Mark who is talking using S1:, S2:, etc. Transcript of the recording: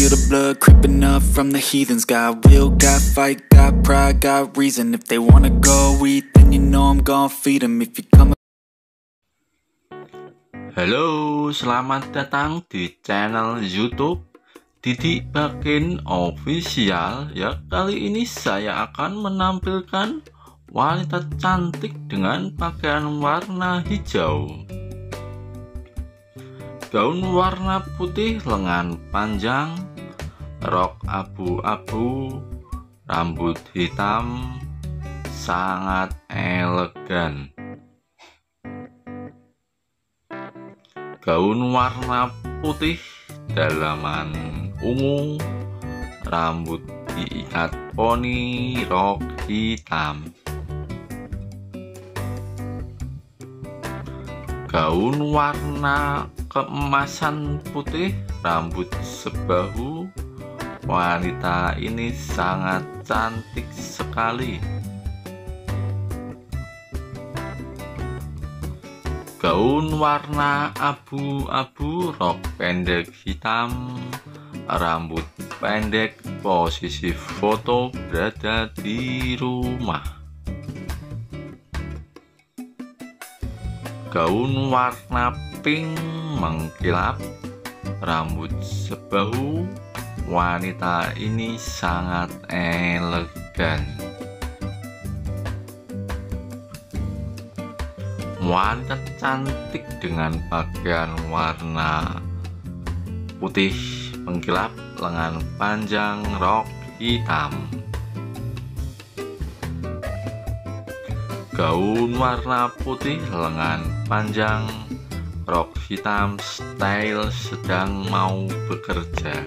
S1: feel the blood creeping up from the heathens. Got will, got fight, got pride, got reason. If they wanna go eat, then you know I'm gonna feed them. If you come
S2: Halo, selamat datang di channel YouTube Didi Bakin Official. Ya, kali ini saya akan menampilkan wanita cantik dengan pakaian warna hijau. Gaun warna putih lengan panjang, rok abu-abu, rambut hitam, sangat elegan. gaun warna putih dalaman ungu rambut diikat poni rok hitam gaun warna keemasan putih rambut sebahu. Wanita ini sangat cantik sekali. Gaun warna abu-abu rok pendek hitam rambut pendek posisi foto berada di rumah gaun warna pink mengkilap rambut sebahu wanita ini sangat elegan. Wanita cantik dengan pakaian warna putih mengkilap lengan panjang rok hitam gaun warna putih lengan panjang rok hitam style sedang mau bekerja